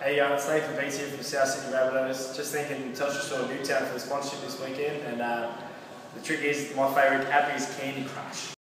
Hey, uh, it's Nathan Peats here from South Sydney Rabbitohs. Just thinking, Telstra Store Newtown for the sponsorship this weekend. And uh, the trick is, my favourite app is Candy Crush.